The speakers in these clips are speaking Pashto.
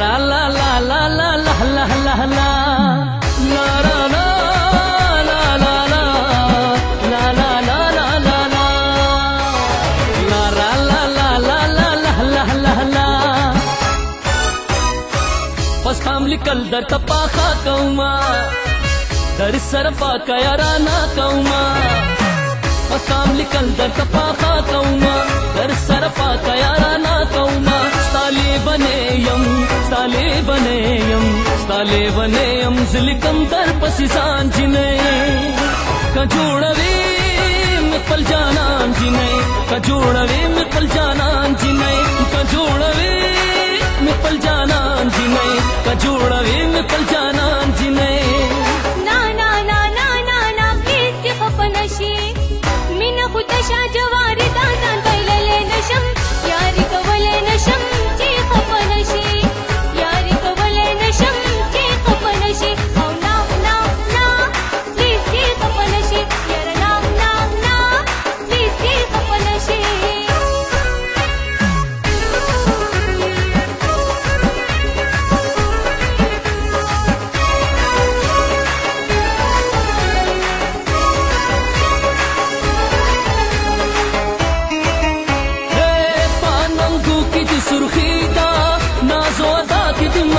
را لا لا لا لا لا لا لا لیکل در تپاخا کوما در سر پاکا یارانا کوما پسام لیکل در تپاخا کوما در سر پاکا یارانا Kalevane Amzilikam Darpasi Sanjine Kajudavi Mikpal Jananjine Kajudavi Mikpal Jananjine Kajudavi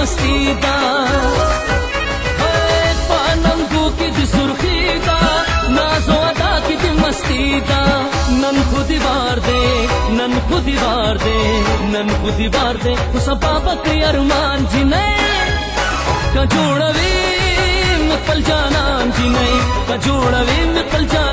मस्ती दीवार दे दीवार दे दीवार उस बाबक अरमान जी नहीं कजोड़वे मिकल जानान जी ने कजोड़वे मिकल जान